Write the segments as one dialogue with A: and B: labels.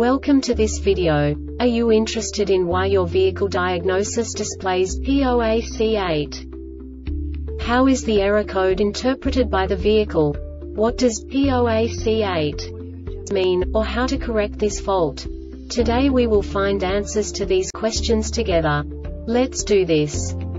A: Welcome to this video. Are you interested in why your vehicle diagnosis displays P0AC8? How is the error code interpreted by the vehicle? What does P0AC8 mean, or how to correct this fault? Today we will find answers to these questions together. Let's do this.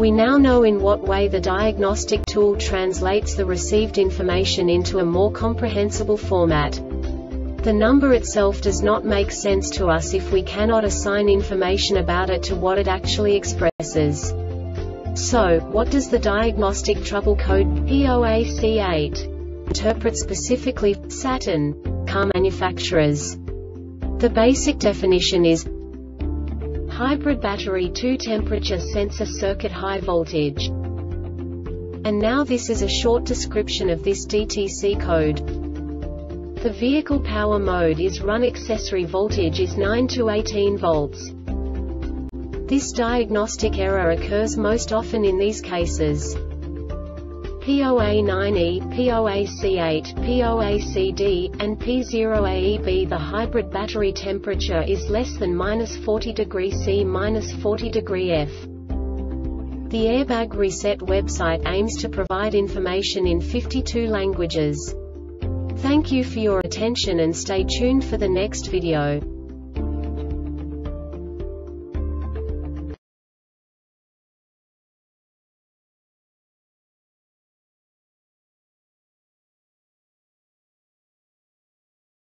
A: We now know in what way the diagnostic tool translates the received information into a more comprehensible format. The number itself does not make sense to us if we cannot assign information about it to what it actually expresses. So, what does the diagnostic trouble code P0AC8 interpret specifically Saturn car manufacturers? The basic definition is Hybrid battery 2 temperature sensor circuit high voltage. And now this is a short description of this DTC code. The vehicle power mode is run accessory voltage is 9 to 18 volts. This diagnostic error occurs most often in these cases. P0A9E, P0AC8, P0ACD, and P0AEB The hybrid battery temperature is less than minus 40 degree C minus 40 degree F. The Airbag Reset website aims to provide information in 52 languages. Thank you for your attention and stay tuned for the next video.